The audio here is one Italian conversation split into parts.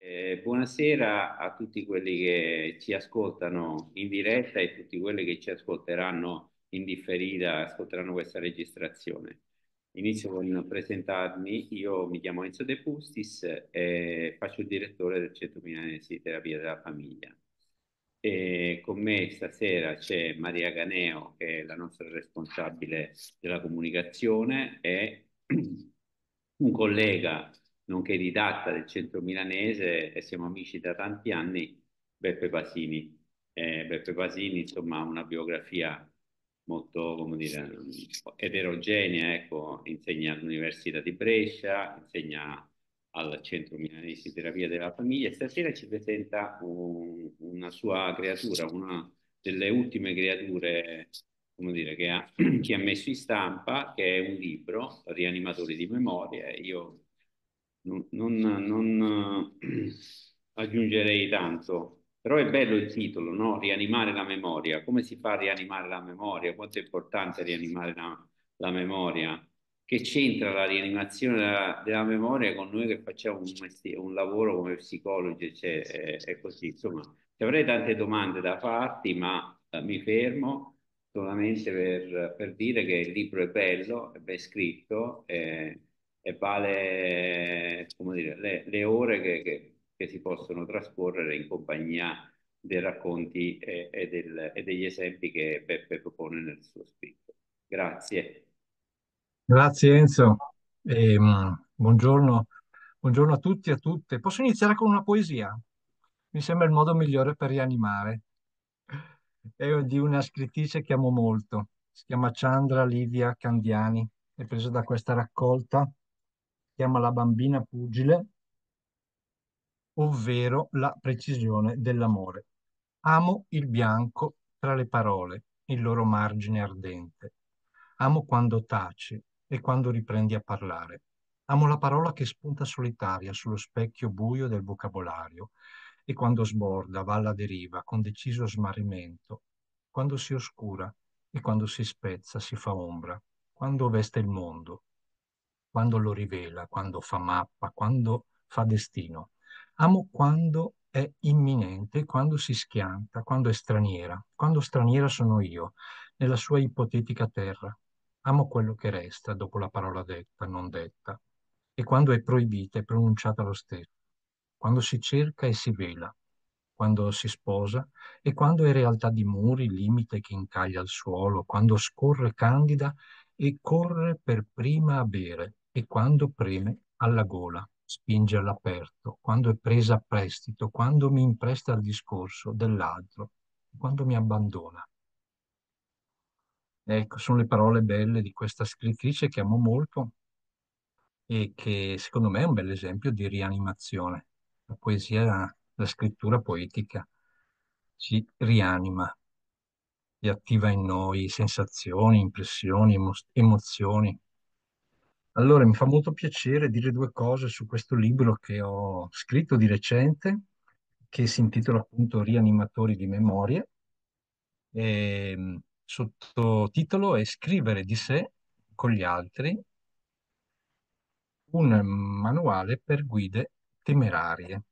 Eh, buonasera a tutti quelli che ci ascoltano in diretta e tutti quelli che ci ascolteranno in differita, ascolteranno questa registrazione. Inizio con presentarmi, io mi chiamo Enzo De Pustis e faccio il direttore del Centro Milanese di Terapia della Famiglia. E con me stasera c'è Maria Ganeo, che è la nostra responsabile della comunicazione, e un collega nonché didatta del centro milanese e siamo amici da tanti anni, Beppe Pasini. Eh, Beppe Pasini, insomma, ha una biografia molto, come dire, eterogenea, ecco, insegna all'Università di Brescia, insegna al Centro Milanese di Terapia della Famiglia stasera ci presenta un, una sua creatura, una delle ultime creature come dire, che, ha, che ha messo in stampa, che è un libro, Rianimatori di memoria. Io non, non, non aggiungerei tanto, però è bello il titolo, no? Rianimare la memoria. Come si fa a rianimare la memoria? Quanto è importante rianimare la, la memoria? Che c'entra la rianimazione della, della, memoria con noi che facciamo un, un lavoro come psicologi cioè, è, è, così. Insomma, avrei tante domande da farti, ma eh, mi fermo solamente per, per, dire che il libro è bello, è ben scritto. Eh, e vale dire, le, le ore che, che, che, si possono trascorrere in compagnia dei racconti e, e, del, e degli esempi che Beppe propone nel suo scritto. Grazie. Grazie Enzo, e, um, buongiorno, buongiorno a tutti e a tutte. Posso iniziare con una poesia? Mi sembra il modo migliore per rianimare. È di una scrittrice che amo molto, si chiama Chandra Livia Candiani, è presa da questa raccolta chiama la bambina pugile, ovvero la precisione dell'amore. Amo il bianco tra le parole, il loro margine ardente. Amo quando taci e quando riprendi a parlare. Amo la parola che spunta solitaria sullo specchio buio del vocabolario e quando sborda, va alla deriva con deciso smarrimento, quando si oscura e quando si spezza, si fa ombra, quando veste il mondo, quando lo rivela, quando fa mappa, quando fa destino. Amo quando è imminente, quando si schianta, quando è straniera, quando straniera sono io, nella sua ipotetica terra. Amo quello che resta dopo la parola detta, non detta, e quando è proibita e pronunciata lo stesso, quando si cerca e si vela, quando si sposa e quando è realtà di muri, limite che incaglia il suolo, quando scorre candida e corre per prima a bere, e quando preme alla gola, spinge all'aperto, quando è presa a prestito, quando mi impresta il discorso dell'altro, quando mi abbandona. Ecco, sono le parole belle di questa scrittrice che amo molto e che secondo me è un bel esempio di rianimazione. La poesia, la scrittura poetica ci rianima, riattiva in noi sensazioni, impressioni, emo- emozioni allora, mi fa molto piacere dire due cose su questo libro che ho scritto di recente, che si intitola appunto Rianimatori di memorie. E, ehm, sottotitolo è Scrivere di sé con gli altri, un manuale per guide temerarie.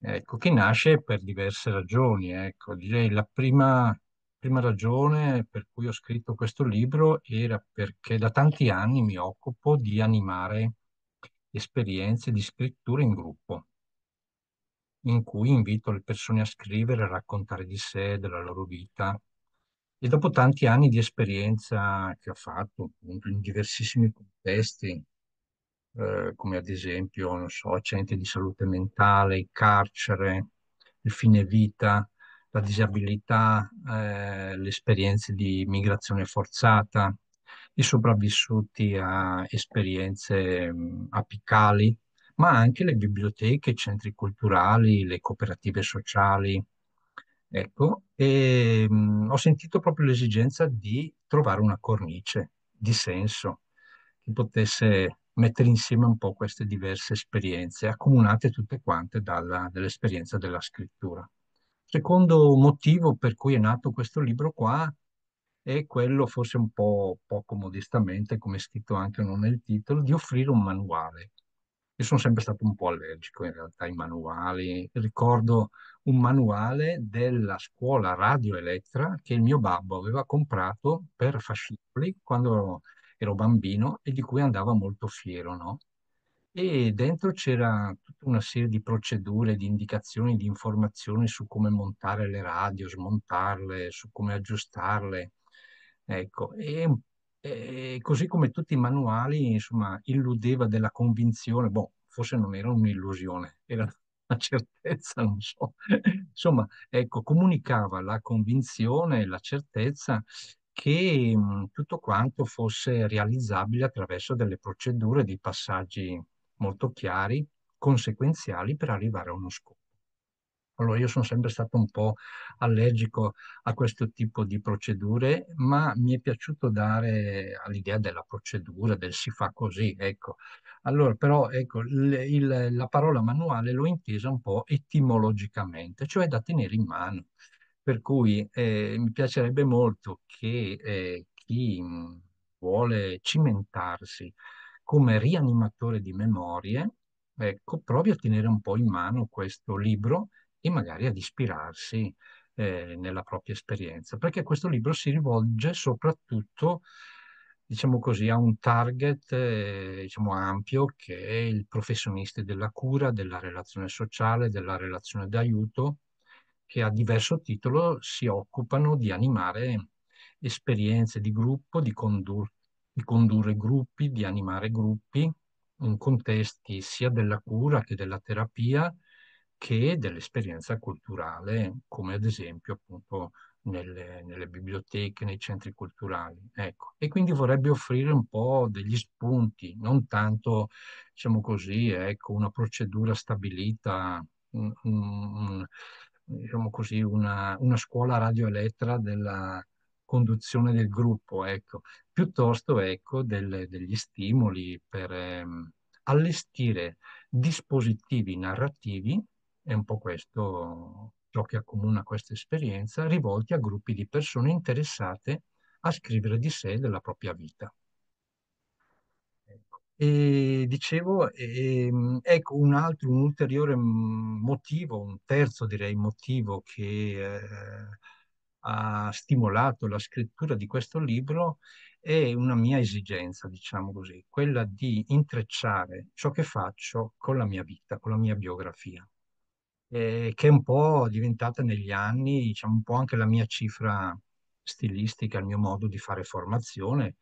Ecco, che nasce per diverse ragioni. Ecco, direi la prima prima ragione per cui ho scritto questo libro era perché da tanti anni mi occupo di animare esperienze di scrittura in gruppo, in cui invito le persone a scrivere, a raccontare di sé, della loro vita. E dopo tanti anni di esperienza che ho fatto appunto, in diversissimi contesti, eh, come ad esempio, non so, centri di salute mentale, carcere, il fine vita, la disabilità, eh, le esperienze di migrazione forzata, i sopravvissuti a esperienze mh, apicali, ma anche le biblioteche, i centri culturali, le cooperative sociali. Ecco, e mh, ho sentito proprio l'esigenza di trovare una cornice di senso che potesse mettere insieme un po' queste diverse esperienze, accomunate tutte quante dall'esperienza della scrittura. Secondo motivo per cui è nato questo libro qua è quello, forse un po' poco modestamente, come è scritto anche nel titolo, di offrire un manuale. Io sono sempre stato un po' allergico in realtà ai manuali. Ricordo un manuale della scuola Radio Elettra che il mio babbo aveva comprato per fascicoli quando ero bambino e di cui andava molto fiero, no? E dentro c'era tutta una serie di procedure, di indicazioni, di informazioni su come montare le radio, smontarle, su come aggiustarle. Ecco, e, e così come tutti i manuali, insomma, illudeva della convinzione, boh, forse non era un'illusione, era una certezza, non so. Insomma, ecco, comunicava la convinzione, la certezza che mh, tutto quanto fosse realizzabile attraverso delle procedure, dei passaggi molto chiari, conseguenziali per arrivare a uno scopo. Allora io sono sempre stato un po' allergico a questo tipo di procedure, ma mi è piaciuto dare all'idea della procedura, del si fa così, ecco. Allora, però, ecco, il- il- la parola manuale l'ho intesa un po' etimologicamente, cioè da tenere in mano. Per cui eh, mi piacerebbe molto che eh, chi vuole cimentarsi come rianimatore di memorie, ecco, provi a tenere un po' in mano questo libro e magari ad ispirarsi eh, nella propria esperienza, perché questo libro si rivolge soprattutto, diciamo così, a un target, eh, diciamo, ampio che è il professionista della cura, della relazione sociale, della relazione d'aiuto, che a diverso titolo si occupano di animare esperienze di gruppo, di condur- di condurre gruppi, di animare gruppi in contesti sia della cura che della terapia che dell'esperienza culturale, come ad esempio appunto nelle, nelle biblioteche, nei centri culturali. Ecco. E quindi vorrebbe offrire un po' degli spunti, non tanto, diciamo così, ecco, una procedura stabilita, un- un- diciamo così, una, una scuola radioelettra della conduzione del gruppo, ecco, piuttosto ecco, delle- degli stimoli per ehm, allestire dispositivi narrativi è un po' questo ciò che accomuna questa esperienza, rivolti a gruppi di persone interessate a scrivere di sé e della propria vita. Ecco. E dicevo, ehm, ecco un altro, un ulteriore mm, motivo, un terzo direi motivo che eh, ha stimolato la scrittura di questo libro è una mia esigenza, diciamo così, quella di intrecciare ciò che faccio con la mia vita, con la mia biografia. Eh, che è un po' diventata negli anni, diciamo, un po' anche la mia cifra stilistica, il mio modo di fare formazione,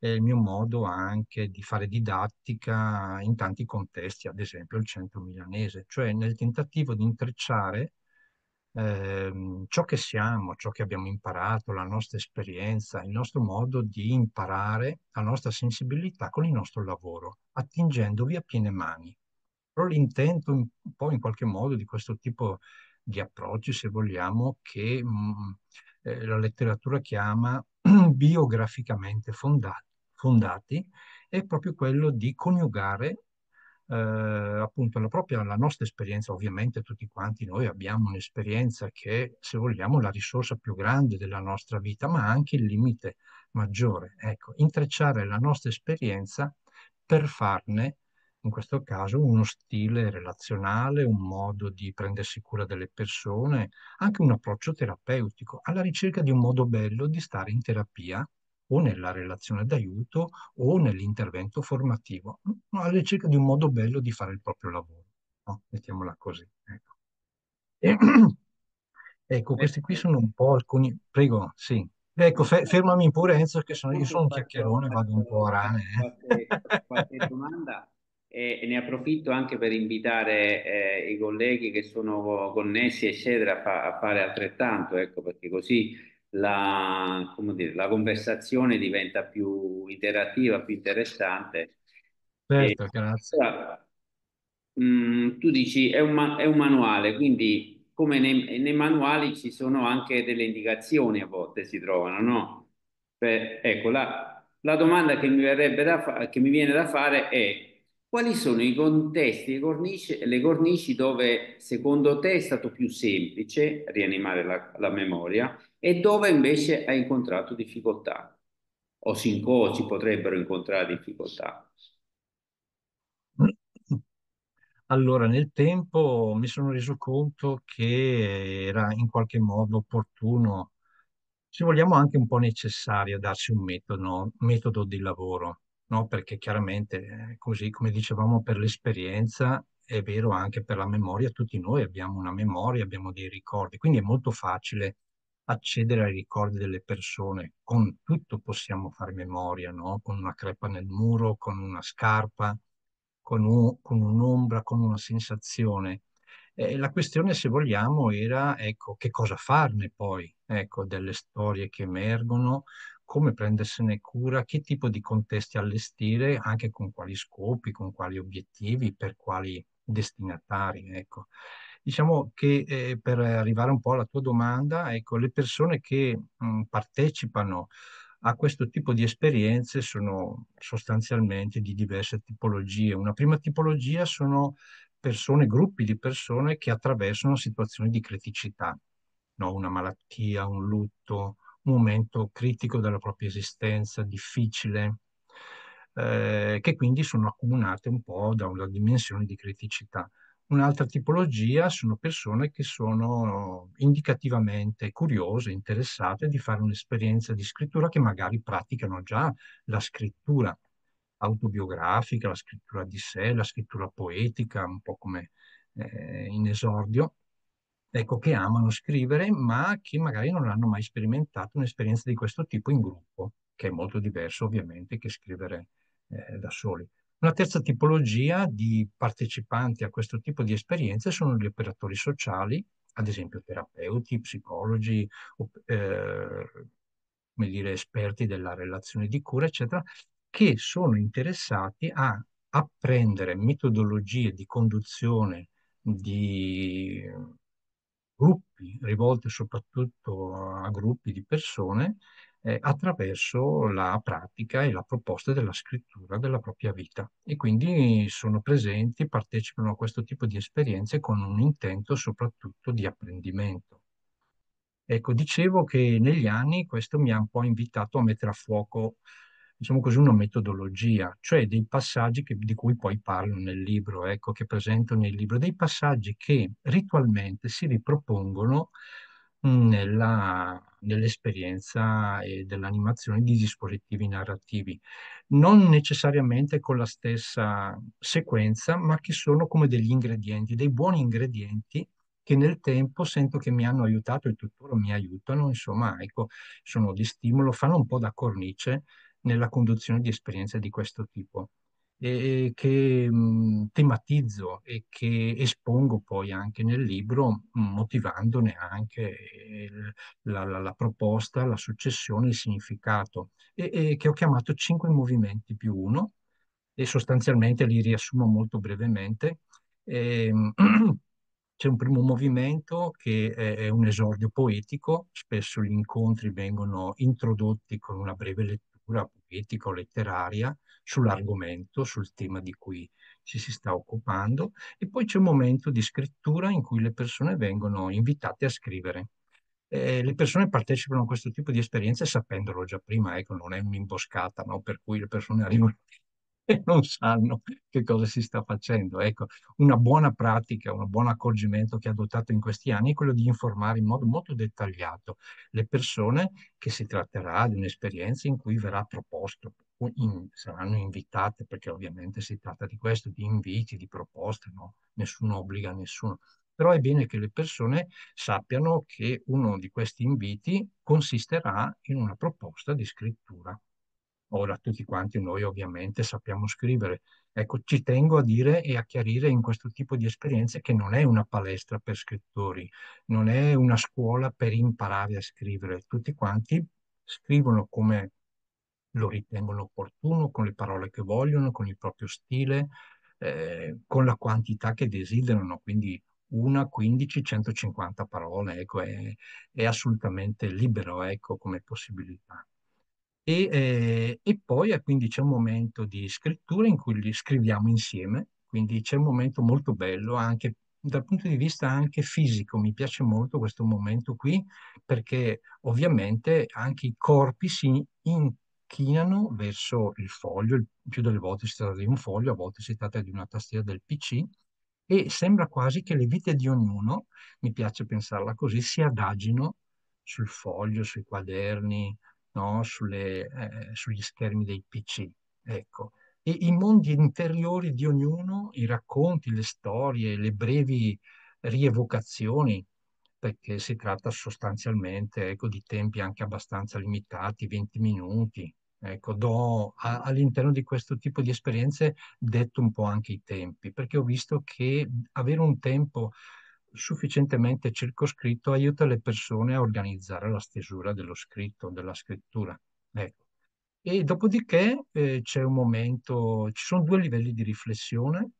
e il mio modo anche di fare didattica in tanti contesti, ad esempio il centro milanese, cioè nel tentativo di intrecciare ehm, ciò che siamo, ciò che abbiamo imparato, la nostra esperienza, il nostro modo di imparare, la nostra sensibilità con il nostro lavoro, attingendovi a piene mani. Però l'intento un po' in qualche modo di questo tipo di approcci, se vogliamo, che mh, eh, la letteratura chiama biograficamente fonda- fondati, è proprio quello di coniugare eh, appunto la propria, la nostra esperienza, ovviamente tutti quanti noi abbiamo un'esperienza che se vogliamo, la risorsa più grande della nostra vita, ma anche il limite maggiore. Ecco, intrecciare la nostra esperienza per farne in questo caso uno stile relazionale, un modo di prendersi cura delle persone, anche un approccio terapeutico, alla ricerca di un modo bello di stare in terapia o nella relazione d'aiuto o nell'intervento formativo, alla ricerca di un modo bello di fare il proprio lavoro. no? Mettiamola così. Ecco. E- ecco, questi qui sono un po' alcuni... Prego, sì. Ecco, fe- fermami pure Enzo, che sono, io sono un chiacchierone, vado un po' a rane. qualche, eh. qualche domanda e, e ne approfitto anche per invitare eh, i colleghi che sono connessi, eccetera, a, fa- a fare altrettanto, ecco, perché così la, come dire, la conversazione diventa più interattiva, più interessante. E, Certo, grazie. allora, Mm, tu dici è un, ma- è un manuale, quindi come nei, nei manuali ci sono anche delle indicazioni a volte si trovano, no? Beh, ecco, la, la domanda che mi verrebbe da fa- che mi viene da fare è quali sono i contesti, le cornici, le cornici dove secondo te è stato più semplice rianimare la, la memoria e dove invece hai incontrato difficoltà? O si, si potrebbero incontrare difficoltà? Allora, nel tempo mi sono reso conto che era in qualche modo opportuno, se vogliamo anche un po' necessario, darsi un metodo, metodo di lavoro, no? Perché chiaramente, eh, così come dicevamo, per l'esperienza è vero anche per la memoria, tutti noi abbiamo una memoria, abbiamo dei ricordi, quindi è molto facile accedere ai ricordi delle persone. Con tutto possiamo fare memoria, no? Con una crepa nel muro, con una scarpa con, un- con un'ombra, con una sensazione. E la questione, se vogliamo, era, ecco, che cosa farne poi, ecco, delle storie che emergono, come prendersene cura, che tipo di contesti allestire, anche con quali scopi, con quali obiettivi, per quali destinatari, ecco. Diciamo che eh, per arrivare un po' alla tua domanda, ecco, le persone che mh, partecipano a questo tipo di esperienze sono sostanzialmente di diverse tipologie. Una prima tipologia sono persone, gruppi di persone che attraversano situazioni di criticità, no? Una malattia, un lutto, momento critico della propria esistenza, difficile, eh, che quindi sono accomunate un po' da una dimensione di criticità. Un'altra tipologia sono persone che sono indicativamente curiose, interessate di fare un'esperienza di scrittura che magari praticano già la scrittura autobiografica, la scrittura di sé, la scrittura poetica, un po' come eh, in esordio, ecco, che amano scrivere, ma che magari non hanno mai sperimentato un'esperienza di questo tipo in gruppo, che è molto diverso ovviamente che scrivere eh, da soli. Una terza tipologia di partecipanti a questo tipo di esperienze sono gli operatori sociali, ad esempio terapeuti, psicologi, eh, come dire, esperti della relazione di cura, eccetera, che sono interessati a apprendere metodologie di conduzione di gruppi, rivolte soprattutto a gruppi di persone, eh, attraverso la pratica e la proposta della scrittura della propria vita. E quindi sono presenti, partecipano a questo tipo di esperienze con un intento soprattutto di apprendimento. Ecco, dicevo che negli anni questo mi ha un po' invitato a mettere a fuoco, diciamo così, una metodologia, cioè dei passaggi che- di cui poi parlo nel libro, ecco, che presento nel libro, dei passaggi che ritualmente si ripropongono nell'esperienza e dell'animazione di dispositivi narrativi, non necessariamente con la stessa sequenza, ma che sono come degli ingredienti, dei buoni ingredienti che nel tempo sento che mi hanno aiutato e tuttora mi aiutano, insomma, ecco, sono di stimolo, fanno un po' da cornice nella conduzione di esperienze di questo tipo. E che mh, tematizzo e che espongo poi anche nel libro, motivandone anche il- la, la- la proposta, la successione, il significato, e, e che ho chiamato cinque movimenti più uno, e sostanzialmente li riassumo molto brevemente. Ehm, C'è un primo movimento che è un esordio poetico, spesso gli incontri vengono introdotti con una breve lettura poetica o letteraria sull'argomento, sul tema di cui ci si sta occupando, e poi c'è un momento di scrittura in cui le persone vengono invitate a scrivere. Eh, le persone partecipano a questo tipo di esperienze sapendolo già prima, ecco, non è un'imboscata, no? Per cui le persone arrivano e non sanno che cosa si sta facendo. Ecco, una buona pratica, un buon accorgimento che ho adottato in questi anni è quello di informare in modo molto dettagliato le persone che si tratterà di un'esperienza in cui verrà proposto, in- saranno invitate, perché ovviamente si tratta di questo, di inviti, di proposte, no? Nessuno obbliga nessuno. Però è bene che le persone sappiano che uno di questi inviti consisterà in una proposta di scrittura. Ora, tutti quanti noi ovviamente sappiamo scrivere. Ecco, ci tengo a dire e a chiarire in questo tipo di esperienze che non è una palestra per scrittori, non è una scuola per imparare a scrivere. Tutti quanti scrivono come lo ritengono opportuno, con le parole che vogliono, con il proprio stile, eh, con la quantità che desiderano, quindi una, 15, 150 parole, ecco, è, è assolutamente libero, ecco, come possibilità. E, eh, e poi eh, quindi c'è un momento di scrittura in cui li scriviamo insieme, quindi c'è un momento molto bello anche dal punto di vista anche fisico, mi piace molto questo momento qui perché ovviamente anche i corpi si inchinano verso il foglio, il più delle volte si tratta di un foglio, a volte si tratta di una tastiera del PC e sembra quasi che le vite di ognuno, mi piace pensarla così, si adagino sul foglio, sui quaderni, no? Sulle, eh, sugli schermi dei PC. Ecco. E i mondi interiori di ognuno, i racconti, le storie, le brevi rievocazioni, perché si tratta sostanzialmente ecco, di tempi anche abbastanza limitati, 20 minuti. Ecco, do all'interno di questo tipo di esperienze detto un po' anche i tempi, perché ho visto che avere un tempo sufficientemente circoscritto aiuta le persone a organizzare la stesura dello scritto, della scrittura. Ecco. E dopodiché eh, c'è un momento, ci sono due livelli di riflessione,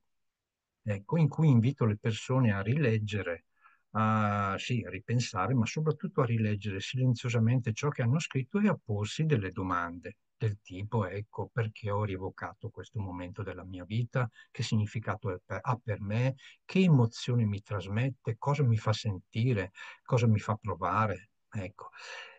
ecco, in cui invito le persone a rileggere, a, sì, a ripensare, ma soprattutto a rileggere silenziosamente ciò che hanno scritto e a porsi delle domande del tipo, ecco, perché ho rievocato questo momento della mia vita, che significato ha per me, che emozioni mi trasmette, cosa mi fa sentire, cosa mi fa provare. Ecco,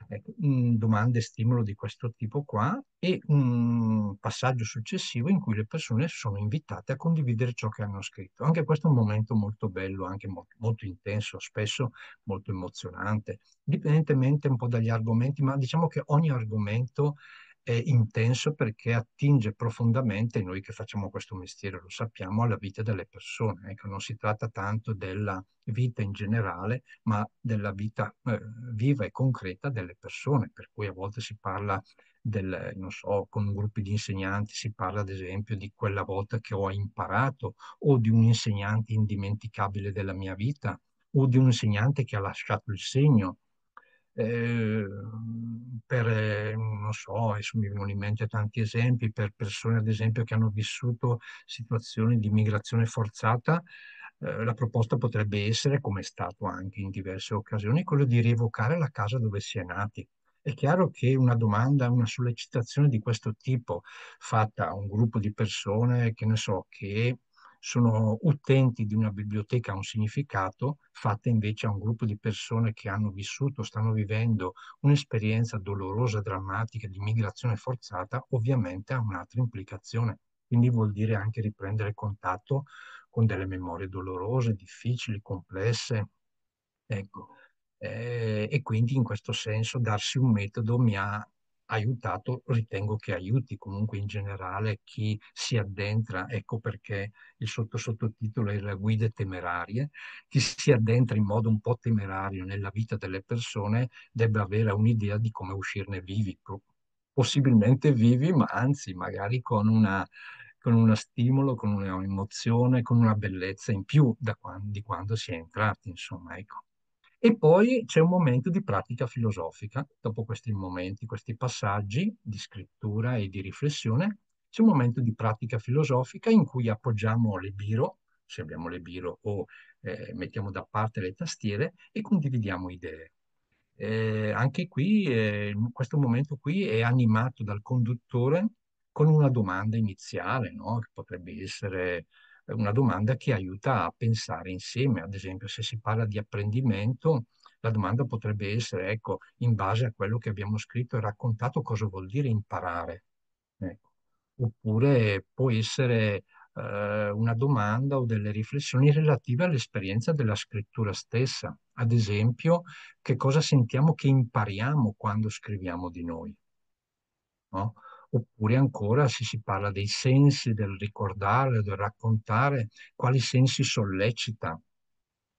ecco, domande stimolo di questo tipo qua e un passaggio successivo in cui le persone sono invitate a condividere ciò che hanno scritto. Anche questo è un momento molto bello, anche molto, molto intenso, spesso molto emozionante, dipendentemente un po' dagli argomenti, ma diciamo che ogni argomento è intenso perché attinge profondamente, noi che facciamo questo mestiere lo sappiamo, alla vita delle persone. Ecco, non si tratta tanto della vita in generale, ma della vita eh, viva e concreta delle persone, per cui a volte si parla del, non so, con gruppi di insegnanti si parla ad esempio di quella volta che ho imparato o di un insegnante indimenticabile della mia vita o di un insegnante che ha lasciato il segno eh, per, eh, non so, mi vengono in mente tanti esempi, per persone ad esempio che hanno vissuto situazioni di migrazione forzata, eh, la proposta potrebbe essere, come è stato anche in diverse occasioni, quello di rievocare la casa dove si è nati. È chiaro che una domanda, una sollecitazione di questo tipo fatta a un gruppo di persone, che ne so, che sono utenti di una biblioteca ha un significato, fatta invece a un gruppo di persone che hanno vissuto, stanno vivendo un'esperienza dolorosa, drammatica di migrazione forzata, ovviamente ha un'altra implicazione. Quindi vuol dire anche riprendere contatto con delle memorie dolorose, difficili, complesse. Ecco. Eh, e quindi in questo senso darsi un metodo mi ha aiutato, ritengo che aiuti comunque in generale chi si addentra, ecco perché il sotto sottotitolo è le guide temerarie, chi si addentra in modo un po' temerario nella vita delle persone debba avere un'idea di come uscirne vivi, possibilmente vivi, ma anzi magari con una con uno stimolo, con un'emozione, con una bellezza in più da quando, di quando si è entrati, insomma, ecco. E poi c'è un momento di pratica filosofica, dopo questi momenti, questi passaggi di scrittura e di riflessione, c'è un momento di pratica filosofica in cui appoggiamo le biro, se abbiamo le biro, o eh, mettiamo da parte le tastiere e condividiamo idee. Eh, anche qui, eh, questo momento qui è animato dal conduttore con una domanda iniziale, no? che potrebbe essere una domanda che aiuta a pensare insieme. Ad esempio, se si parla di apprendimento, la domanda potrebbe essere, ecco, in base a quello che abbiamo scritto e raccontato, cosa vuol dire imparare? Ecco. Oppure può essere eh, una domanda o delle riflessioni relative all'esperienza della scrittura stessa. Ad esempio, che cosa sentiamo che impariamo quando scriviamo di noi? No? Oppure ancora se si parla dei sensi, del ricordare, del raccontare, quali sensi sollecita,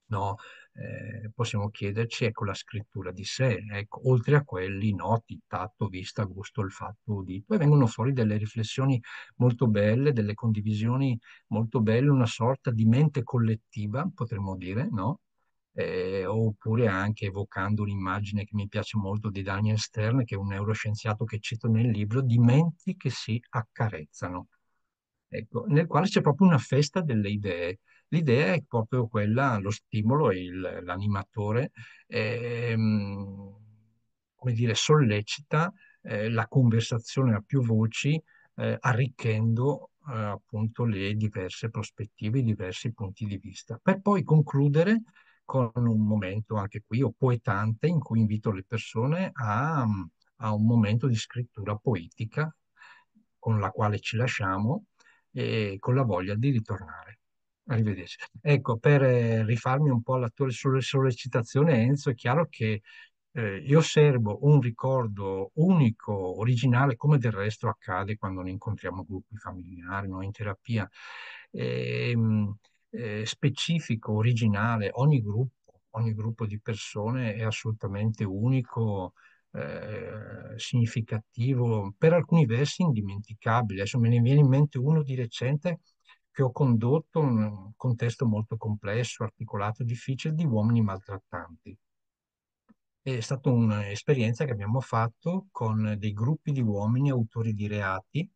no? Eh, possiamo chiederci, ecco, la scrittura di sé, ecco, oltre a quelli noti, tatto, vista, gusto, olfatto, udito, e vengono fuori delle riflessioni molto belle, delle condivisioni molto belle, una sorta di mente collettiva, potremmo dire, no? Eh, oppure anche evocando un'immagine che mi piace molto di Daniel Stern, che è un neuroscienziato che cito nel libro, di menti che si accarezzano, ecco, nel quale c'è proprio una festa delle idee. L'idea è proprio quella, lo stimolo il, l'animatore, ehm, come dire, sollecita eh, la conversazione a più voci, eh, arricchendo eh, appunto le diverse prospettive, i diversi punti di vista, per poi concludere con un momento anche qui, o poetante, in cui invito le persone a, a un momento di scrittura poetica con la quale ci lasciamo e con la voglia di ritornare. Arrivederci. Ecco, per eh, rifarmi un po' alla tua sollecitazione, Enzo, è chiaro che eh, io osservo un ricordo unico, originale, come del resto accade quando ne incontriamo gruppi familiari, no? In terapia, ehm, eh, specifico, originale, ogni gruppo, ogni gruppo di persone è assolutamente unico, eh, significativo, per alcuni versi indimenticabile. Adesso me ne viene in mente uno di recente che ho condotto in un contesto molto complesso, articolato, difficile, di uomini maltrattanti. È stata un'esperienza che abbiamo fatto con dei gruppi di uomini autori di reati,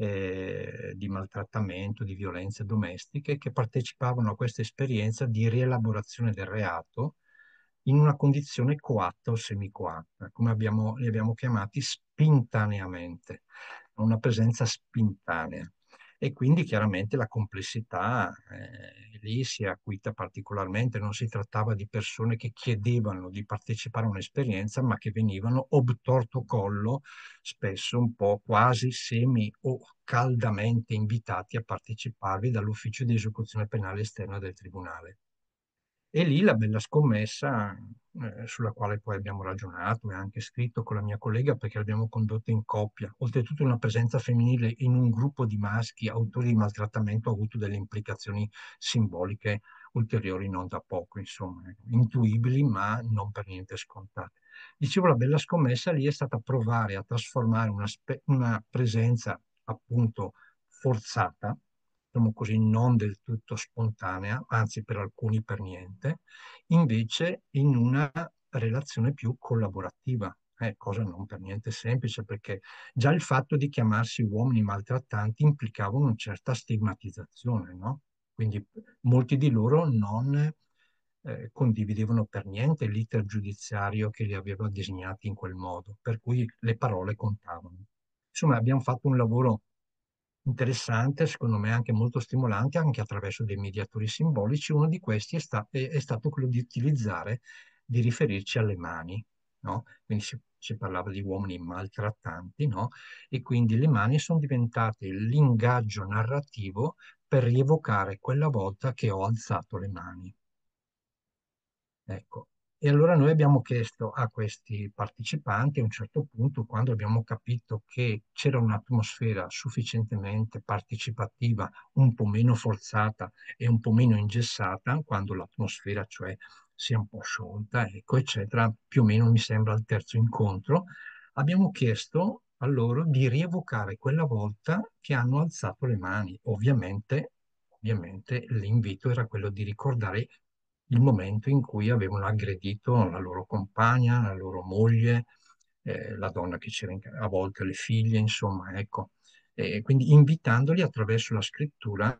eh, di maltrattamento, di violenze domestiche, che partecipavano a questa esperienza di rielaborazione del reato in una condizione coatta o semicoatta, come abbiamo, li abbiamo chiamati spintaneamente, una presenza spintanea e quindi chiaramente la complessità eh, lì si è acuita particolarmente, non si trattava di persone che chiedevano di partecipare a un'esperienza, ma che venivano obtorto collo, spesso un po' quasi semi o caldamente invitati a parteciparvi dall'ufficio di esecuzione penale esterna del Tribunale. E lì la bella scommessa eh, sulla quale poi abbiamo ragionato e anche scritto con la mia collega perché l'abbiamo condotto in coppia. Oltretutto una presenza femminile in un gruppo di maschi autori di maltrattamento ha avuto delle implicazioni simboliche ulteriori non da poco, insomma, intuibili ma non per niente scontate. Dicevo, la bella scommessa lì è stata provare a trasformare una, una presenza appunto forzata diciamo così, non del tutto spontanea, anzi per alcuni per niente, invece in una relazione più collaborativa, eh, cosa non per niente semplice, perché già il fatto di chiamarsi uomini maltrattanti implicava una certa stigmatizzazione, no? Quindi molti di loro non eh, condividevano per niente l'iter giudiziario che li aveva disegnati in quel modo, per cui le parole contavano. Insomma, abbiamo fatto un lavoro interessante, secondo me anche molto stimolante, anche attraverso dei mediatori simbolici. Uno di questi è, sta- è, stato quello di utilizzare, di riferirci alle mani, no? Quindi si, si parlava di uomini maltrattanti, no? E quindi le mani sono diventate l'ingaggio narrativo per rievocare quella volta che ho alzato le mani. Ecco, e allora noi abbiamo chiesto a questi partecipanti a un certo punto, quando abbiamo capito che c'era un'atmosfera sufficientemente partecipativa, un po' meno forzata e un po' meno ingessata, quando l'atmosfera cioè si è un po' sciolta, ecco, eccetera, più o meno mi sembra il terzo incontro, abbiamo chiesto a loro di rievocare quella volta che hanno alzato le mani. Ovviamente, ovviamente l'invito era quello di ricordare il momento in cui avevano aggredito la loro compagna, la loro moglie, eh, la donna che c'era, in, a volte le figlie, insomma, ecco. E quindi invitandoli attraverso la scrittura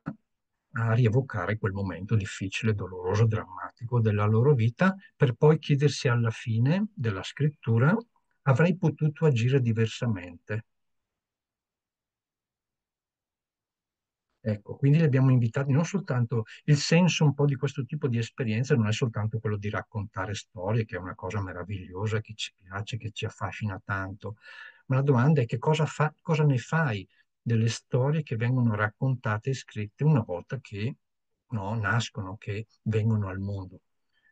a rievocare quel momento difficile, doloroso, drammatico della loro vita, per poi chiedersi alla fine della scrittura, avrei potuto agire diversamente? Ecco, quindi li abbiamo invitati non soltanto, il senso un po' di questo tipo di esperienza non è soltanto quello di raccontare storie, che è una cosa meravigliosa, che ci piace, che ci affascina tanto, ma la domanda è che cosa, fa, cosa ne fai delle storie che vengono raccontate e scritte una volta che no, nascono, che vengono al mondo.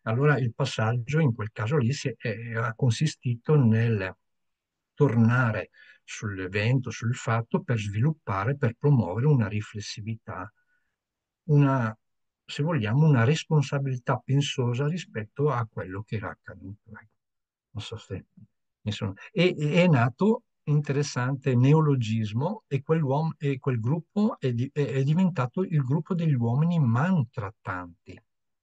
Allora il passaggio in quel caso lì è, è, ha consistito nel tornare sull'evento, sul fatto, per sviluppare, per promuovere una riflessività, una, se vogliamo, una responsabilità pensosa rispetto a quello che era accaduto. Ecco. Non so se... Insomma, e, è nato interessante neologismo e, e quel gruppo è, di, è, diventato il gruppo degli uomini mantrattanti,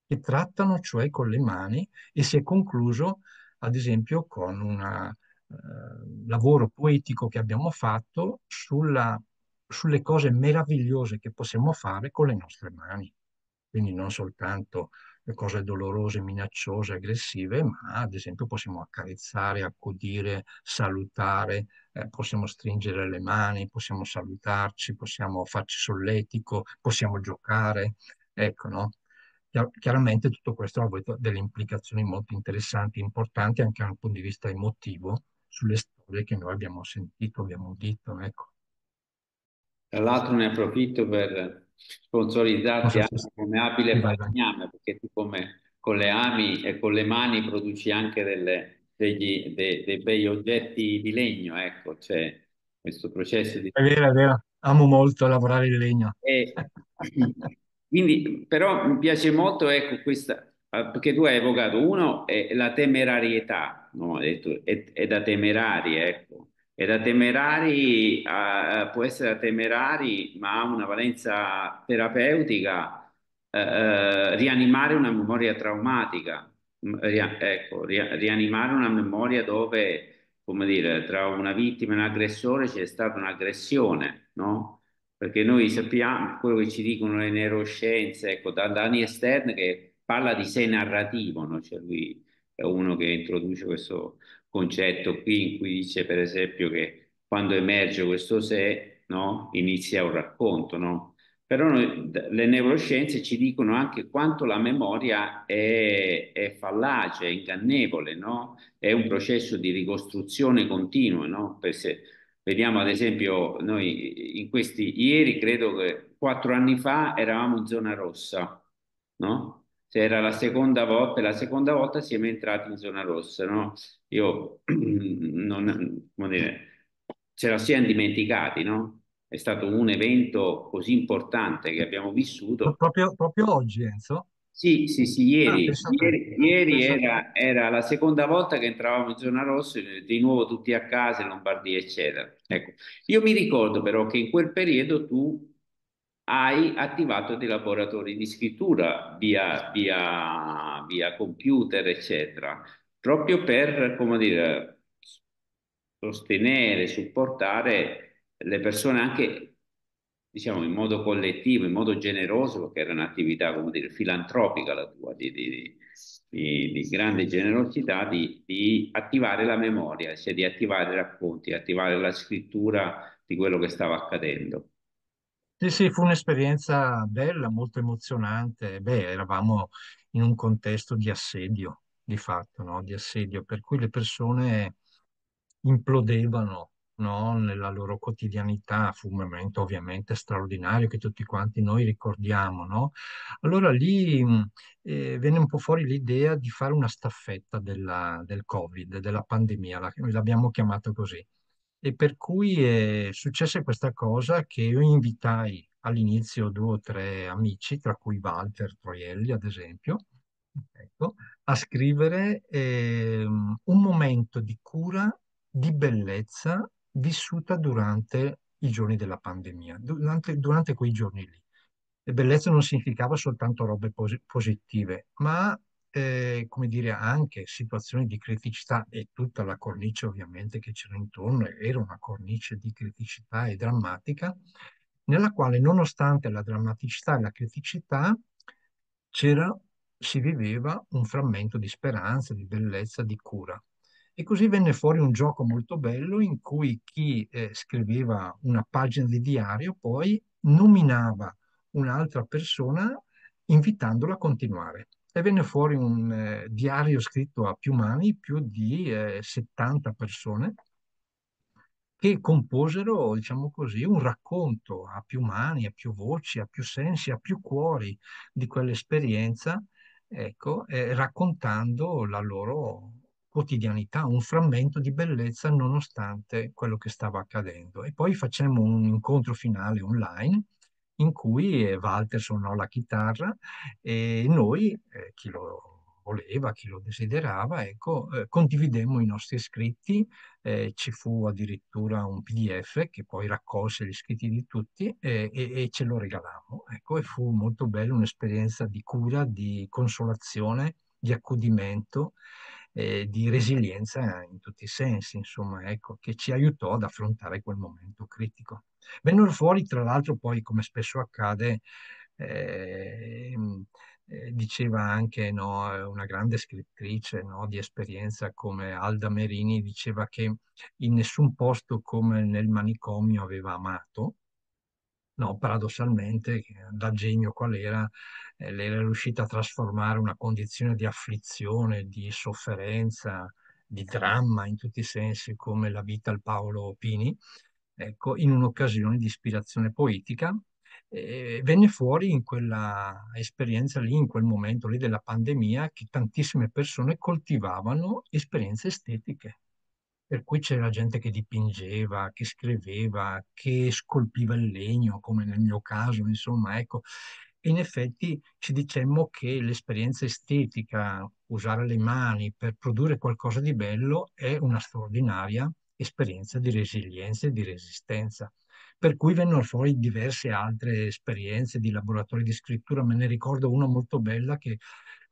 che trattano cioè con le mani e si è concluso ad esempio con una, lavoro poetico che abbiamo fatto sulla, sulle cose meravigliose che possiamo fare con le nostre mani. Quindi non soltanto le cose dolorose, minacciose, aggressive, ma ad esempio possiamo accarezzare, accudire, salutare, eh, possiamo stringere le mani, possiamo salutarci, possiamo farci solletico, possiamo giocare. Ecco, no? Chiaramente tutto questo ha delle implicazioni molto interessanti, importanti anche dal punto di vista emotivo, sulle storie che noi abbiamo sentito, abbiamo udito. Ecco. Tra l'altro ne approfitto per sponsorizzarti so se... anche come abile falegname, perché tu come con le ami e con le mani produci anche delle- degli- dei, dei bei oggetti di legno, ecco, c'è questo processo di È vero, è vero. Amo molto lavorare il legno. E quindi, però mi piace molto, ecco, questa, eh, perché tu hai evocato, uno è la temerarietà, no? Detto, è, è da temerari, ecco, è da temerari, eh, può essere da temerari, ma ha una valenza terapeutica, eh, eh, rianimare una memoria traumatica, Mm, ria- ecco, ria- rianimare una memoria dove, come dire, tra una vittima e un aggressore c'è stata un'aggressione, no? perché noi sappiamo quello che ci dicono le neuroscienze, ecco, da, da anni esterni che parla di sé narrativo, no? Cioè lui è uno che introduce questo concetto qui in cui dice per esempio che quando emerge questo sé, no? Inizia un racconto, no? Però noi- le neuroscienze ci dicono anche quanto la memoria è, è fallace, è ingannevole, no? È un processo di ricostruzione continua, no? Se, Vediamo ad esempio, noi in questi, ieri credo che quattro anni fa eravamo in zona rossa, no? Se era la seconda volta, la seconda volta siamo entrati in zona rossa, no? Io non, come dire, ce la siamo dimenticati, no? È stato un evento così importante che abbiamo vissuto Proprio, proprio oggi, Enzo? sì, sì, sì, Ah, ieri, pensa a te. ieri, ieri era, era la seconda volta che entravamo in zona rossa, di nuovo tutti a casa, in Lombardia, eccetera. Ecco, io mi ricordo però che in quel periodo tu hai attivato dei laboratori di scrittura via, via, via computer, eccetera, proprio per, come dire, sostenere, supportare le persone anche, diciamo, in modo collettivo, in modo generoso, perché era un'attività, come dire, filantropica la tua, di, di- di- di grande generosità, di, attivare la memoria, cioè di attivare i racconti, attivare la scrittura di quello che stava accadendo. Sì, sì, fu un'esperienza bella, molto emozionante. Beh, eravamo in un contesto di assedio, di fatto, no? Di assedio, per cui le persone implodevano, no? Nella loro quotidianità. Fu un momento ovviamente straordinario che tutti quanti noi ricordiamo, no? Allora lì mh, eh, venne un po' fuori l'idea di fare una staffetta della- del Covid, della pandemia, la- l'abbiamo chiamato così. E per cui è successa questa cosa che io invitai all'inizio due o tre amici, tra cui Walter Troielli, ad esempio, ecco, a scrivere ehm, un momento di cura, di bellezza vissuta durante i giorni della pandemia, durante, durante quei giorni lì. E bellezza non significava soltanto robe posi- positive, ma eh, come dire, anche situazioni di criticità e tutta la cornice ovviamente che c'era intorno era una cornice di criticità e drammatica, nella quale nonostante la drammaticità e la criticità c'era, si viveva un frammento di speranza, di bellezza, di cura. E così venne fuori un gioco molto bello in cui chi eh, scriveva una pagina di diario poi nominava un'altra persona invitandola a continuare. E venne fuori un eh, diario scritto a più mani, più di eh, 70 persone, che composero, diciamo così, un racconto a più mani, a più voci, a più sensi, a più cuori di quell'esperienza, ecco, eh, raccontando la loro quotidianità, un frammento di bellezza nonostante quello che stava accadendo. E poi facemmo un incontro finale online in cui eh, Walter suonò la chitarra e noi, eh, chi lo voleva, chi lo desiderava, ecco, eh, condividemmo i nostri scritti, eh, ci fu addirittura un PDF che poi raccolse gli scritti di tutti eh, e, e ce lo regalammo, ecco, e fu molto bella un'esperienza di cura, di consolazione, di accudimento, eh, di resilienza in tutti i sensi, insomma, ecco, che ci aiutò ad affrontare quel momento critico. Vennero fuori, tra l'altro, poi, come spesso accade, eh, eh, diceva anche no, una grande scrittrice no, di esperienza come Alda Merini, diceva che in nessun posto come nel manicomio aveva amato, No, paradossalmente, da genio qual era, eh, lei era riuscita a trasformare una condizione di afflizione, di sofferenza, di dramma in tutti i sensi, come la vita al Paolo Pini, ecco, in un'occasione di ispirazione poetica. Eh, venne fuori in quella esperienza lì, in quel momento lì della pandemia, che tantissime persone coltivavano esperienze estetiche. Per cui c'era gente che dipingeva, che scriveva, che scolpiva il legno, come nel mio caso, insomma, ecco. In effetti ci dicemmo che l'esperienza estetica, usare le mani per produrre qualcosa di bello, è una straordinaria esperienza di resilienza e di resistenza. Per cui vennero fuori diverse altre esperienze di laboratori di scrittura. Me ne ricordo una molto bella che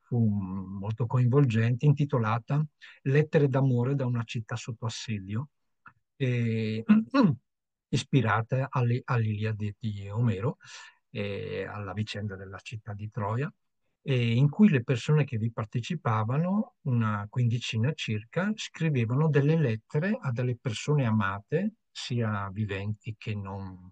fu molto coinvolgente, intitolata Lettere d'amore da una città sotto assedio, e, ispirata all'Iliade di Omero, e alla vicenda della città di Troia, e in cui le persone che vi partecipavano, una quindicina circa, scrivevano delle lettere a delle persone amate, sia viventi che non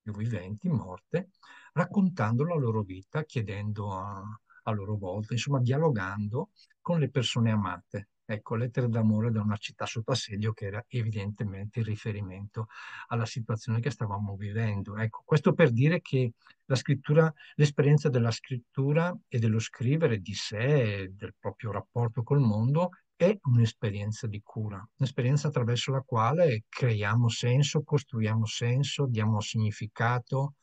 più viventi, morte, raccontando la loro vita, chiedendo a, a loro volta, insomma dialogando con le persone amate. Ecco, lettere d'amore da una città sotto assedio che era evidentemente il riferimento alla situazione che stavamo vivendo. Ecco, questo per dire che la scrittura, l'esperienza della scrittura e dello scrivere di sé, del proprio rapporto col mondo, è un'esperienza di cura, un'esperienza attraverso la quale creiamo senso, costruiamo senso, diamo significato,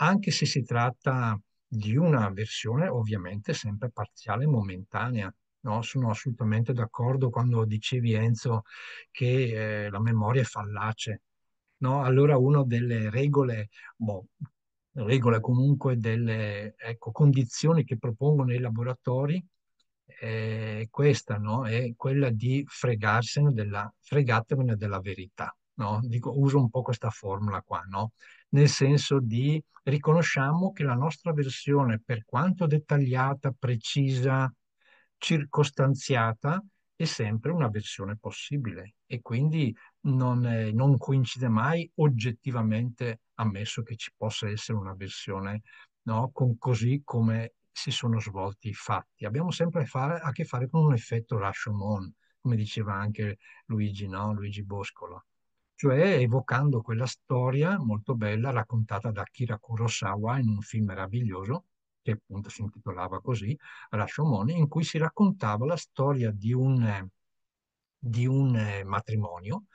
anche se si tratta di una versione ovviamente sempre parziale e momentanea. No, sono assolutamente d'accordo quando dicevi Enzo che eh, la memoria è fallace. No? Allora una delle regole, boh, regole comunque delle ecco, condizioni che propongono i laboratori è questa, no? È quella di fregarsene della, fregatevene della verità. No? Dico, uso un po' questa formula qua, no? Nel senso di riconosciamo che la nostra versione, per quanto dettagliata, precisa, circostanziata, è sempre una versione possibile e quindi non, è, non coincide mai oggettivamente, ammesso che ci possa essere una versione no, con così come si sono svolti i fatti. Abbiamo sempre a, fare, a che fare con un effetto Rashomon, come diceva anche Luigi, no? Luigi Boscolo cioè evocando quella storia molto bella raccontata da Akira Kurosawa in un film meraviglioso che appunto si intitolava così, Rashomon, in cui si raccontava la storia di un, di un eh, matrimonio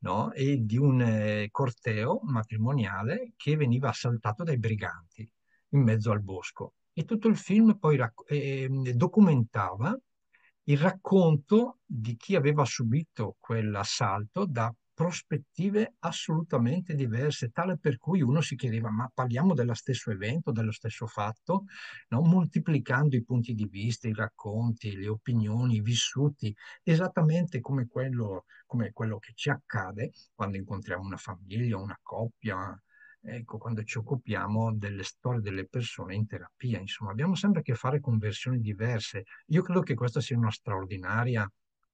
no? e di un eh, corteo matrimoniale che veniva assaltato dai briganti in mezzo al bosco. E tutto il film poi eh, documentava il racconto di chi aveva subito quell'assalto da prospettive assolutamente diverse, tale per cui uno si chiedeva, ma parliamo dello stesso evento, dello stesso fatto, no? moltiplicando i punti di vista, i racconti, le opinioni, i vissuti, esattamente come quello, come quello che ci accade quando incontriamo una famiglia, una coppia, ecco, quando ci occupiamo delle storie delle persone in terapia. Insomma, abbiamo sempre a che fare con versioni diverse. Io credo che questa sia una straordinaria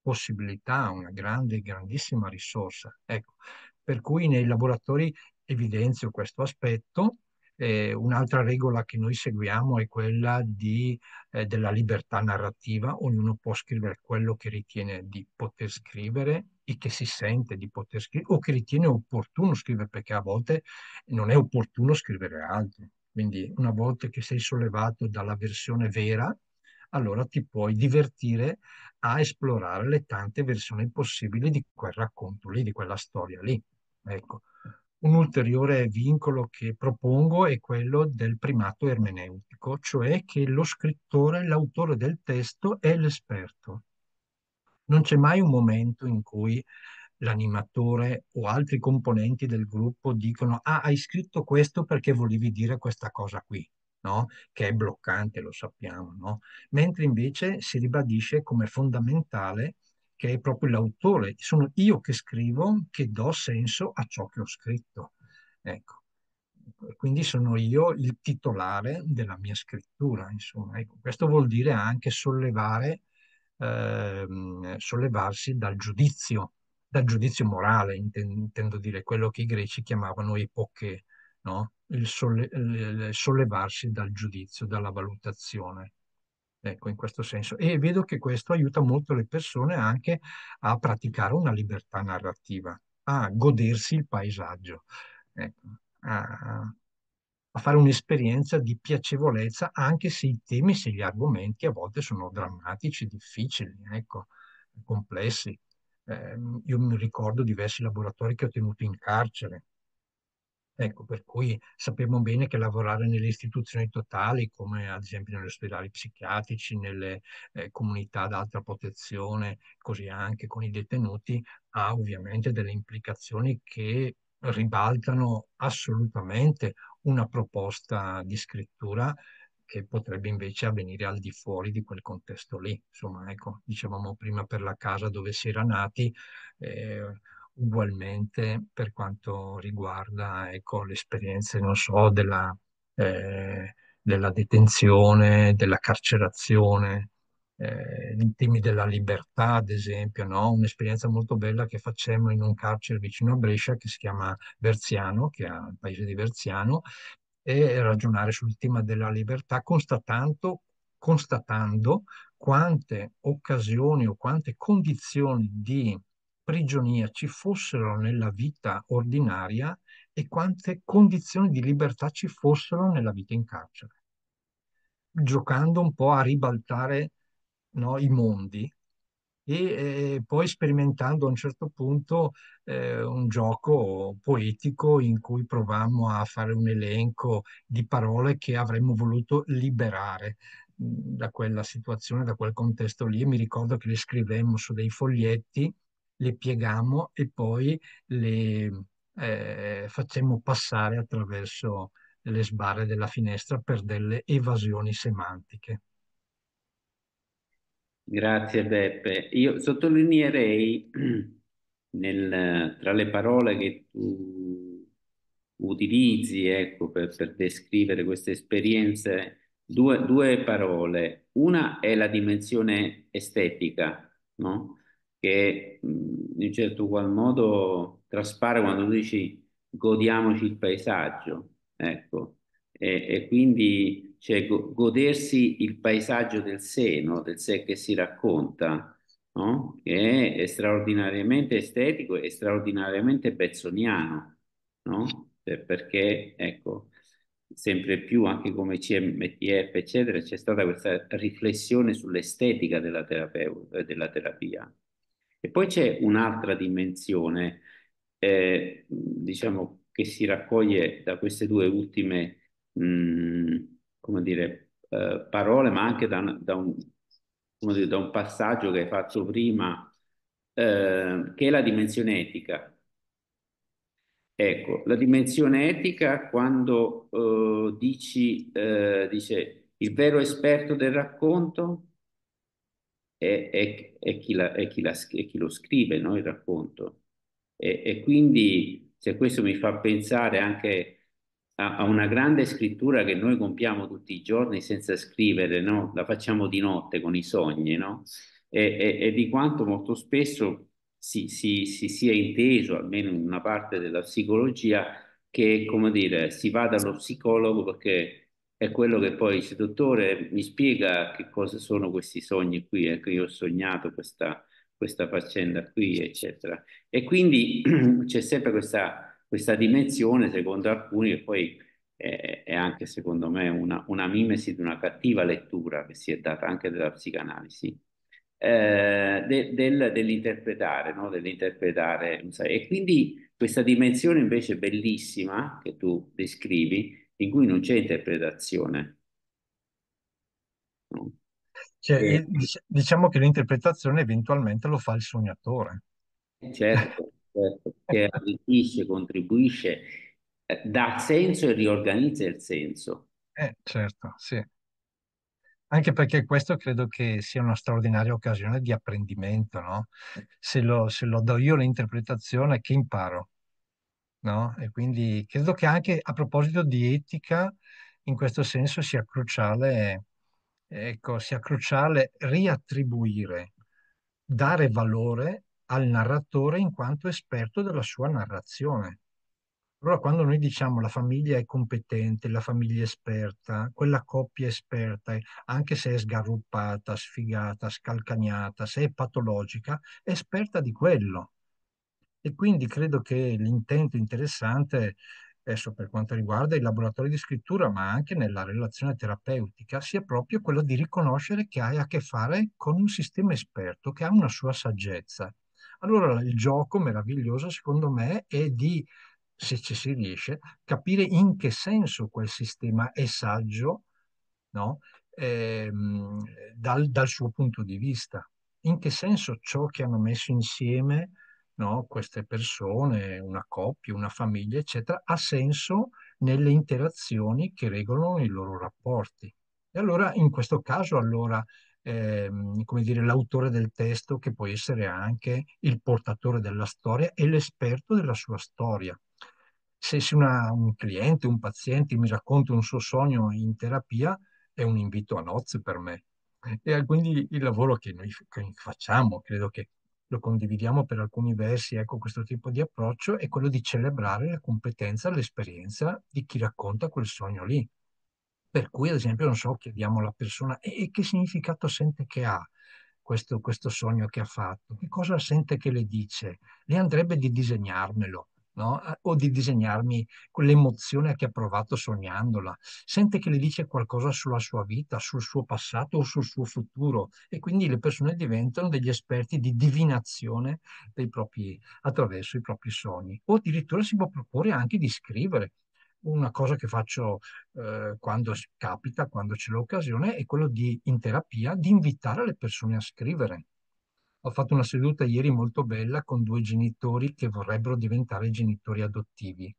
possibilità, una grande, grandissima risorsa. Ecco, per cui nei laboratori evidenzio questo aspetto. Eh, un'altra regola che noi seguiamo è quella di, eh, della libertà narrativa. Ognuno può scrivere quello che ritiene di poter scrivere e che si sente di poter scrivere o che ritiene opportuno scrivere, perché a volte non è opportuno scrivere altro. Quindi una volta che sei sollevato dalla versione vera, allora ti puoi divertire a esplorare le tante versioni possibili di quel racconto lì, di quella storia lì. Ecco. Un ulteriore vincolo che propongo è quello del primato ermeneutico, cioè che lo scrittore, l'autore del testo è l'esperto. Non c'è mai un momento in cui l'animatore o altri componenti del gruppo dicono ah, hai scritto questo perché volevi dire questa cosa qui no? che è bloccante, lo sappiamo, no? mentre invece si ribadisce come fondamentale che è proprio l'autore, sono io che scrivo che do senso a ciò che ho scritto. Ecco. Quindi sono io il titolare della mia scrittura, insomma. Ecco, questo vuol dire anche sollevare, ehm, sollevarsi dal giudizio, dal giudizio morale, intendo dire quello che i greci chiamavano epoche, no? il, solle, il sollevarsi dal giudizio, dalla valutazione. Ecco, in questo senso. E vedo che questo aiuta molto le persone anche a praticare una libertà narrativa. a godersi il paesaggio, ecco, a, a fare un'esperienza di piacevolezza, anche se i temi, se gli argomenti a volte sono drammatici, difficili, ecco, complessi. Eh, io mi ricordo diversi laboratori che ho tenuto in carcere, Ecco, per cui sappiamo bene che lavorare nelle istituzioni totali, come ad esempio negli ospedali psichiatrici, nelle eh, comunità d'alta protezione, così anche con i detenuti, ha ovviamente delle implicazioni che ribaltano assolutamente una proposta di scrittura che potrebbe invece avvenire al di fuori di quel contesto lì. Insomma, ecco, dicevamo prima per la casa dove si era nati. Eh, ugualmente per quanto riguarda ecco, le esperienze, non so, della, eh, della detenzione, della carcerazione, eh, i temi della libertà, ad esempio, no? Un'esperienza molto bella che facemmo in un carcere vicino a Brescia che si chiama Verziano, che è il paese di Verziano, e ragionare sul tema della libertà, constatando, constatando quante occasioni o quante condizioni di prigionia ci fossero nella vita ordinaria e quante condizioni di libertà ci fossero nella vita in carcere, giocando un po' a ribaltare no, i mondi e eh, poi sperimentando a un certo punto eh, un gioco poetico in cui provammo a fare un elenco di parole che avremmo voluto liberare da quella situazione, da quel contesto lì. Mi ricordo che le scrivemmo su dei foglietti le pieghiamo e poi le eh, facciamo passare attraverso le sbarre della finestra per delle evasioni semantiche. Grazie Beppe. Io sottolineerei nel, tra le parole che tu utilizzi ecco, per, per descrivere queste esperienze due, due parole. Una è la dimensione estetica, no? Che in un certo qual modo traspare quando tu dici godiamoci il paesaggio, ecco, e, e quindi cioè, godersi il paesaggio del seno, del sé che si racconta, no? che è straordinariamente estetico e straordinariamente bezzoniano, no? perché, ecco, sempre più anche come CMTF, eccetera, c'è stata questa riflessione sull'estetica della, della terapia. E poi c'è un'altra dimensione, eh, diciamo, che si raccoglie da queste due ultime, mh, mm, come dire, eh, parole, ma anche da, da, un, dire, da, un, passaggio che hai fatto prima, eh, che è la dimensione etica. Ecco, la dimensione etica quando eh, dici, eh, dice, il vero esperto del racconto è, è, è, chi, la, è, chi, la, chi, lo scrive, no? il racconto. E, e, quindi se questo mi fa pensare anche a, a, una grande scrittura che noi compiamo tutti i giorni senza scrivere, no? la facciamo di notte con i sogni, no? e, e, di quanto molto spesso si, si, si sia inteso, almeno in una parte della psicologia, che come dire, si va dallo psicologo perché è quello che poi dice, dottore, mi spiega che cosa sono questi sogni qui, ecco, io ho sognato questa, questa faccenda qui, eccetera. E quindi c'è sempre questa, questa dimensione, secondo alcuni, che poi è, è anche, secondo me, una, una, mimesi di una cattiva lettura che si è data anche della psicanalisi, eh, de, del, dell'interpretare, no? dell'interpretare. E quindi questa dimensione invece bellissima che tu descrivi, in cui non c'è interpretazione. No? Cioè, e... Diciamo che l'interpretazione eventualmente lo fa il sognatore. Certo, certo che arricchisce, contribuisce, eh, dà senso e riorganizza il senso. Eh, certo, sì. Anche perché questo credo che sia una straordinaria occasione di apprendimento, no? Se lo, se lo do io l'interpretazione, che imparo? No? E quindi credo che anche a proposito di etica, in questo senso sia cruciale, ecco, sia cruciale riattribuire, dare valore al narratore in quanto esperto della sua narrazione. Allora, quando noi diciamo la famiglia è competente, la famiglia è esperta, quella coppia è esperta, anche se è sgarruppata, sfigata, scalcagnata, se è patologica, è esperta di quello E quindi credo che l'intento interessante, adesso per quanto riguarda i laboratori di scrittura, ma anche nella relazione terapeutica, sia proprio quello di riconoscere che hai a che fare con un sistema esperto che ha una sua saggezza. Allora il gioco meraviglioso, secondo me, è di, se ci si riesce, capire in che senso quel sistema è saggio, no? Ehm, dal, dal suo punto di vista. In che senso ciò che hanno messo insieme no? queste persone, una coppia, una famiglia, eccetera, ha senso nelle interazioni che regolano i loro rapporti. E allora, in questo caso, allora, ehm, come dire, l'autore del testo, che può essere anche il portatore della storia e l'esperto della sua storia. Se, una, un cliente, un paziente mi racconta un suo sogno in terapia, è un invito a nozze per me. E quindi il lavoro che noi facciamo, credo che lo condividiamo per alcuni versi, ecco questo tipo di approccio, è quello di celebrare la competenza, l'esperienza di chi racconta quel sogno lì. Per cui, ad esempio, non so, chiediamo alla persona e, che significato sente che ha questo, questo sogno che ha fatto, che cosa sente che le dice, le andrebbe di disegnarmelo no? o di disegnarmi quell'emozione che ha provato sognandola. Sente che le dice qualcosa sulla sua vita, sul suo passato o sul suo futuro e quindi le persone diventano degli esperti di divinazione propri, attraverso i propri sogni. O addirittura si può proporre anche di scrivere. Una cosa che faccio eh, quando capita, quando c'è l'occasione, è quello di, in terapia, di invitare le persone a scrivere ho fatto una seduta ieri molto bella con due genitori che vorrebbero diventare genitori adottivi,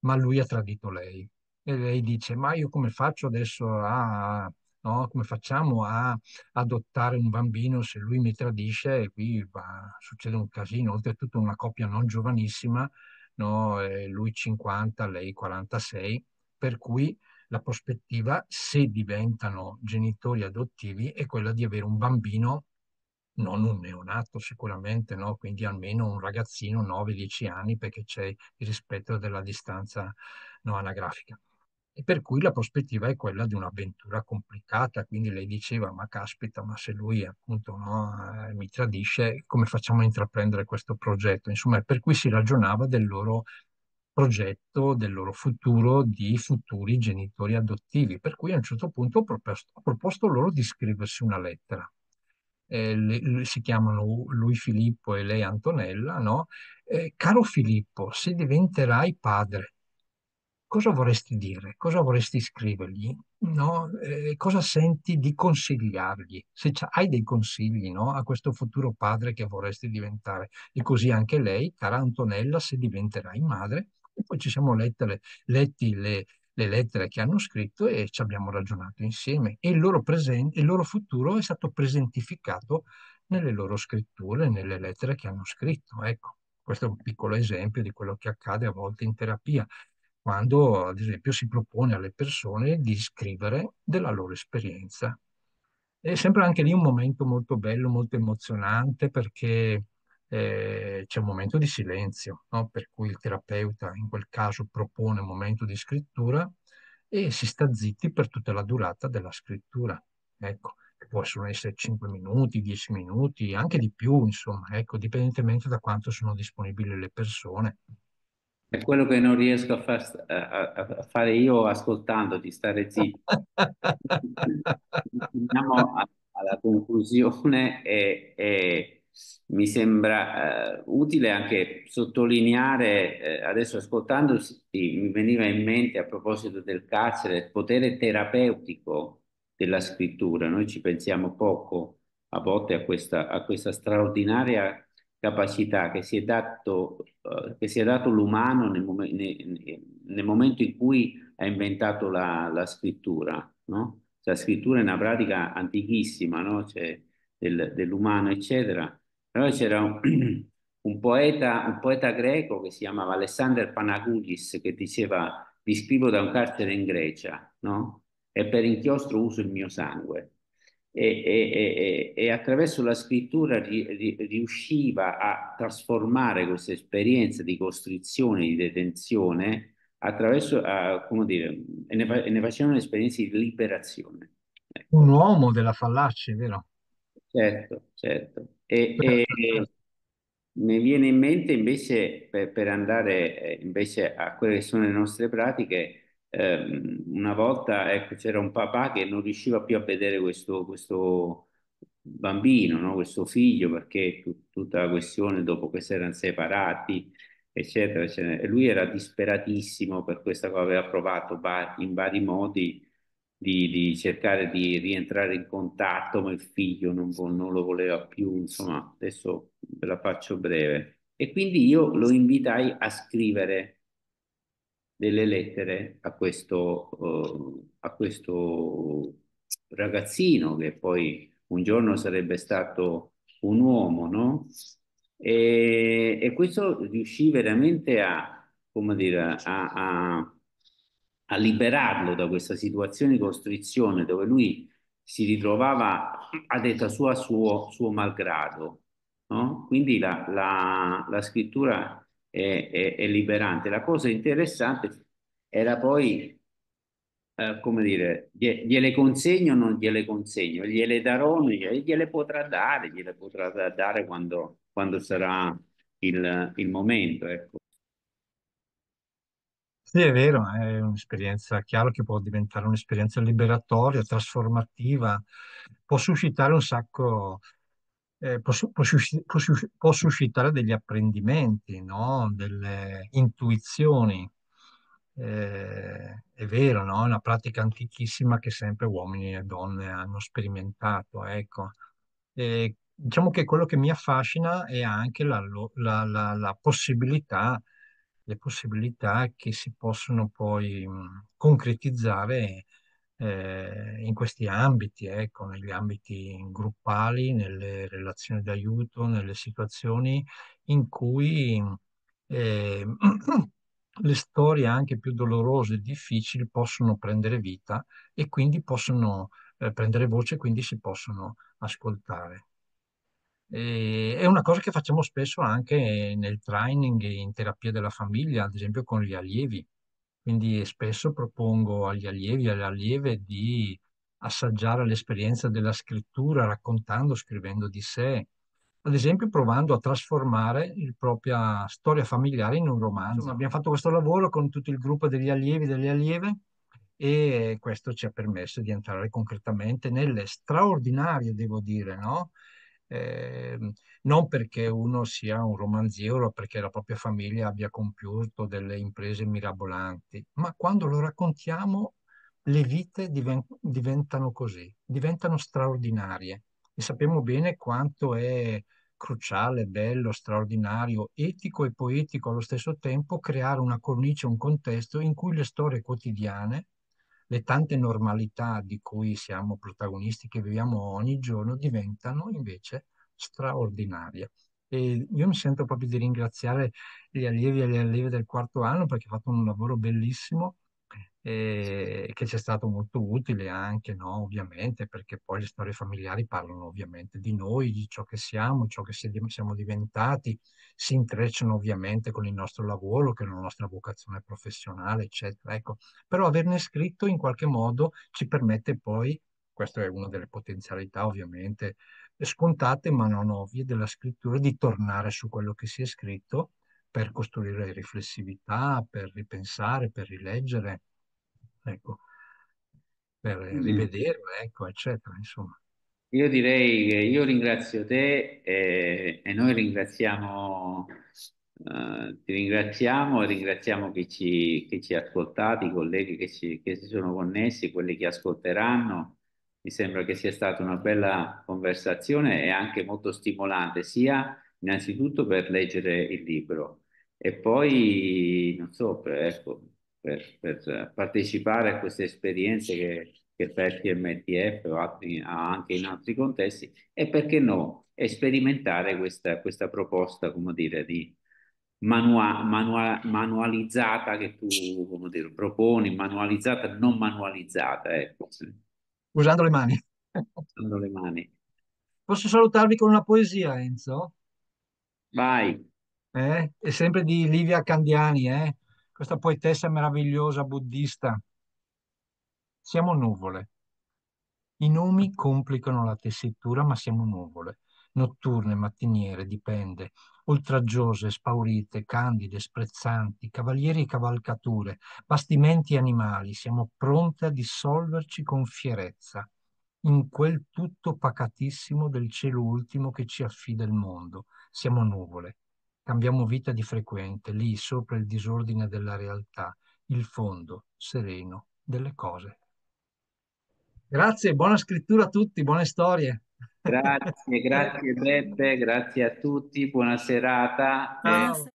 ma lui ha tradito lei. E lei dice, ma io come faccio adesso a... No, come facciamo a adottare un bambino se lui mi tradisce? E qui va, succede un casino, oltretutto una coppia non giovanissima, no, lui 50, lei 46, per cui la prospettiva, se diventano genitori adottivi, è quella di avere un bambino non un neonato sicuramente, no? quindi almeno un ragazzino 9-10 anni perché c'è il rispetto della distanza no, anagrafica. E per cui la prospettiva è quella di un'avventura complicata, quindi lei diceva, ma caspita, ma se lui appunto no, eh, mi tradisce, come facciamo a intraprendere questo progetto? Insomma, per cui si ragionava del loro progetto, del loro futuro di futuri genitori adottivi, per cui a un certo punto ho proposto, ho proposto loro di scriversi una lettera eh, le, si chiamano lui Filippo e lei Antonella, no? Eh, caro Filippo, se diventerai padre, cosa vorresti dire? Cosa vorresti scrivergli? No? Eh, cosa senti di consigliargli? Se hai dei consigli no? a questo futuro padre che vorresti diventare. E così anche lei, cara Antonella, se diventerai madre. E poi ci siamo lette letti le, le lettere che hanno scritto e ci abbiamo ragionato insieme e il loro, presente, il loro futuro è stato presentificato nelle loro scritture, nelle lettere che hanno scritto. Ecco, questo è un piccolo esempio di quello che accade a volte in terapia, quando ad esempio si propone alle persone di scrivere della loro esperienza. È sempre anche lì un momento molto bello, molto emozionante perché eh, c'è un momento di silenzio, no? per cui il terapeuta in quel caso propone un momento di scrittura e si sta zitti per tutta la durata della scrittura. Ecco, che possono essere 5 minuti, 10 minuti, anche di più, insomma, ecco, dipendentemente da quanto sono disponibili le persone. È quello che non riesco a, far, a, a fare io ascoltando, di stare zitto. Andiamo alla conclusione e, e mi sembra eh, utile anche sottolineare, eh, adesso ascoltando, mi veniva in mente a proposito del carcere, il potere terapeutico della scrittura. Noi ci pensiamo poco a volte a questa, a questa straordinaria capacità che si è dato, eh, dato l'umano nel, mom nel, momento in cui ha inventato la, la scrittura. No? La scrittura è una pratica antichissima no? cioè, del, dell'umano, eccetera allora c'era un, un, poeta, un poeta greco che si chiamava Alessander Panagoulis che diceva vi scrivo da un carcere in Grecia, no? E per inchiostro uso il mio sangue. E, e, e, e attraverso la scrittura ri, ri, riusciva a trasformare questa esperienza di costrizione, di detenzione, attraverso, a, come dire, e ne, ne faceva un'esperienza di liberazione. Ecco. Un uomo della fallacia, vero? Certo, certo. E, e. Mi viene in mente invece per, per andare eh, invece a quelle che sono le nostre pratiche, ehm, una volta ecco, c'era un papà che non riusciva più a vedere questo, questo bambino, no? Questo figlio, perché tu- tutta la questione dopo che si erano separati, eccetera, eccetera. E lui era disperatissimo per questa cosa, aveva provato va- in vari modi di, di cercare di rientrare in contatto, ma il figlio non, non lo voleva più, insomma, adesso ve la faccio breve. E quindi io lo invitai a scrivere delle lettere a questo, eh, a questo ragazzino che poi un giorno sarebbe stato un uomo, no? E, e questo riuscì veramente a, come dire, a, a- a liberarlo da questa situazione di costrizione dove lui si ritrovava a detta sua suo, suo malgrado, no? Quindi la, la- la scrittura è, è- è liberante. La cosa interessante era poi, eh, come dire, glie- gliele consegno o non gliele consegno, gliele darò, gliele, gliele potrà dare, gliele potrà da- dare quando, quando sarà il, il momento, ecco. Sì, è vero, è un'esperienza, chiaro che può diventare un'esperienza liberatoria, trasformativa, può suscitare un sacco, eh, può, può susci- può sus- può suscitare degli apprendimenti, no? Delle intuizioni. Eh, è vero, no? È una pratica antichissima che sempre uomini e donne hanno sperimentato, ecco. E diciamo che quello che mi affascina è anche la la- la- la possibilità le possibilità che si possono poi mh, concretizzare eh, in questi ambiti, ecco, negli ambiti gruppali, nelle relazioni d'aiuto, nelle situazioni in cui eh, le storie anche più dolorose e difficili possono prendere vita e quindi possono eh, prendere voce quindi si possono ascoltare. E è una cosa che facciamo spesso anche nel training in terapia della famiglia, ad esempio con gli allievi. Quindi spesso propongo agli allievi e alle allieve di assaggiare l'esperienza della scrittura, raccontando, scrivendo di sé, ad esempio provando a trasformare la propria storia familiare in un romanzo. Insomma, abbiamo fatto questo lavoro con tutto il gruppo degli allievi e delle allieve e questo ci ha permesso di entrare concretamente nelle straordinarie, devo dire, no? Eh, non perché uno sia un romanziero, perché la propria famiglia abbia compiuto delle imprese mirabolanti, ma quando lo raccontiamo le vite diven- diventano così, diventano straordinarie. E sappiamo bene quanto è cruciale, bello, straordinario, etico e poetico allo stesso tempo creare una cornice, un contesto in cui le storie quotidiane le tante normalità di cui siamo protagonisti, che viviamo ogni giorno, diventano invece straordinarie. E io mi sento proprio di ringraziare gli allievi e le allieve del quarto anno perché ha fatto un lavoro bellissimo e che ci è stato molto utile anche, no? Ovviamente, perché poi le storie familiari parlano ovviamente di noi, di ciò che siamo, ciò che siamo diventati, si intrecciano ovviamente con il nostro lavoro, con la nostra vocazione professionale, eccetera. Ecco, però averne scritto in qualche modo ci permette poi, questa è una delle potenzialità ovviamente scontate ma non ovvie della scrittura, di tornare su quello che si è scritto per costruire riflessività, per ripensare, per rileggere, ecco, per rivederlo, ecco, eccetera, insomma. Io direi che io ringrazio te e, e noi ringraziamo, eh, ti ringraziamo e ringraziamo chi ci, chi ci ha ascoltati, i colleghi che, ci- che si sono connessi, quelli che ascolteranno. Mi sembra che sia stata una bella conversazione e anche molto stimolante, sia innanzitutto per leggere il libro e poi, non so, per, ecco, per, per partecipare a queste esperienze che, che e MTF o altri, ha anche in altri contesti e perché no, sperimentare questa, questa proposta, come dire, di manua- manua- manualizzata che tu, come dire, proponi, manualizzata, non manualizzata, ecco, Usando le mani. usando le mani. Posso salutarvi con una poesia, Enzo? Vai. Eh? È sempre di Livia Candiani, eh? Questa poetessa meravigliosa buddista. Siamo nuvole. I nomi complicano la tessitura, ma siamo nuvole. notturne, mattiniere, dipende, oltraggiose, spaurite, candide, sprezzanti, cavalieri e cavalcature, bastimenti animali, siamo pronte a dissolverci con fierezza in quel tutto pacatissimo del cielo ultimo che ci affida il mondo. Siamo nuvole, cambiamo vita di frequente, lì sopra il disordine della realtà, il fondo sereno delle cose. Grazie, buona scrittura a tutti, buone storie. Grazie, grazie Beppe, grazie a tutti, buona serata. Ciao.